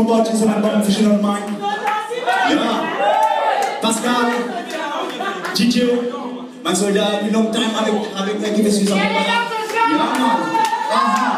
From watching some of fishing on mine. Yeah. Pascal, Gigi, man, so yeah, we long time. I have I give you some. Yeah, man. Uh